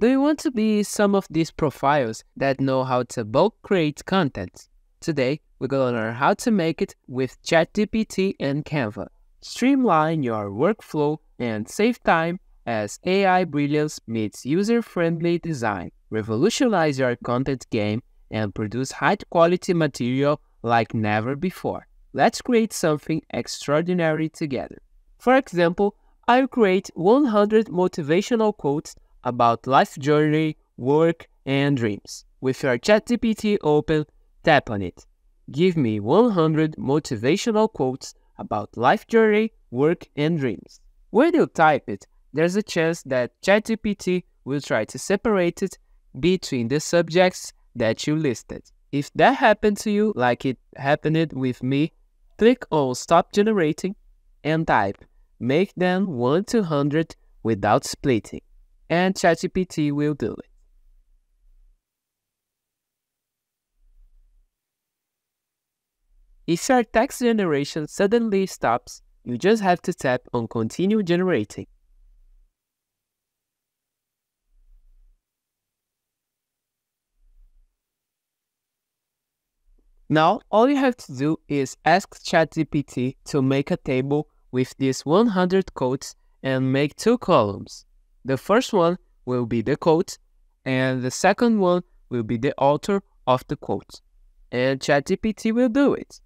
Do you want to be some of these profiles that know how to bulk create content? Today, we're going to learn how to make it with ChatGPT and Canva. Streamline your workflow and save time as AI brilliance meets user-friendly design. Revolutionize your content game and produce high-quality material like never before. Let's create something extraordinary together. For example, I'll create 100 motivational quotes about life journey, work, and dreams. With your ChatGPT open, tap on it. Give me 100 motivational quotes about life journey, work, and dreams. When you type it, there's a chance that ChatGPT will try to separate it between the subjects that you listed. If that happened to you, like it happened with me, click on Stop Generating and type Make them 1 to 100 without splitting and ChatGPT will do it. If your text generation suddenly stops, you just have to tap on Continue Generating. Now, all you have to do is ask ChatGPT to make a table with these 100 quotes and make two columns. The first one will be the quote, and the second one will be the author of the quote. And ChatGPT will do it.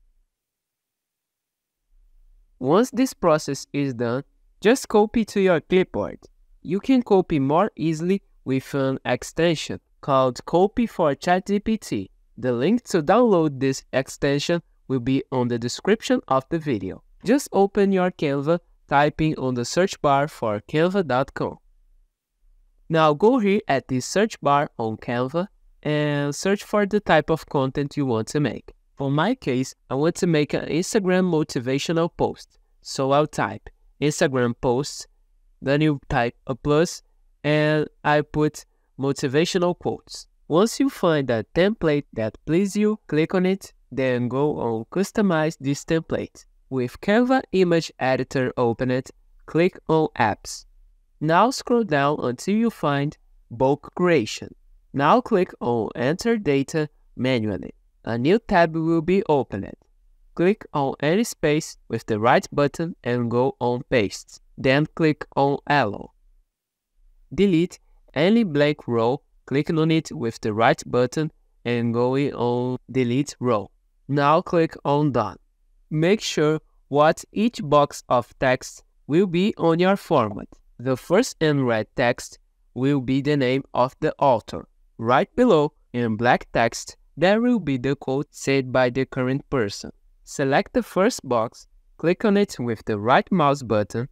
Once this process is done, just copy to your clipboard. You can copy more easily with an extension called Copy for ChatGPT. The link to download this extension will be on the description of the video. Just open your Canva, typing on the search bar for canva.com. Now go here at the search bar on Canva and search for the type of content you want to make. For my case, I want to make an Instagram motivational post. So I'll type Instagram posts, then you type a plus, and I put motivational quotes. Once you find a template that pleases you, click on it, then go on Customize this template. With Canva Image Editor open it, click on Apps. Now scroll down until you find Bulk Creation. Now click on Enter Data manually. A new tab will be opened. Click on any space with the right button and go on Paste. Then click on Allow. Delete any blank row, clicking on it with the right button and going on Delete Row. Now click on Done. Make sure what each box of text will be on your format. The first in red text will be the name of the author. Right below, in black text, there will be the quote said by the current person. Select the first box, click on it with the right mouse button,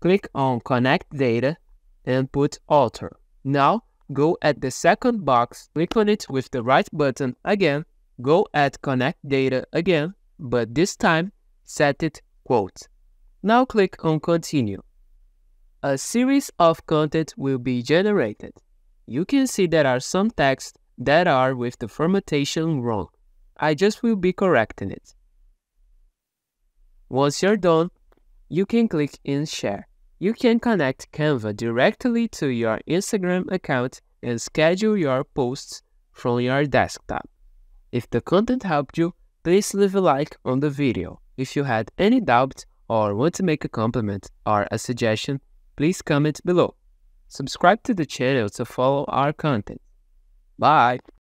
click on Connect Data, and put Author. Now, go at the second box, click on it with the right button again, go at Connect Data again, but this time set it Quote. Now click on Continue a series of content will be generated. You can see there are some texts that are with the formattation wrong. I just will be correcting it. Once you're done, you can click in Share. You can connect Canva directly to your Instagram account and schedule your posts from your desktop. If the content helped you, please leave a like on the video. If you had any doubt or want to make a compliment or a suggestion, please comment below. Subscribe to the channel to follow our content. Bye!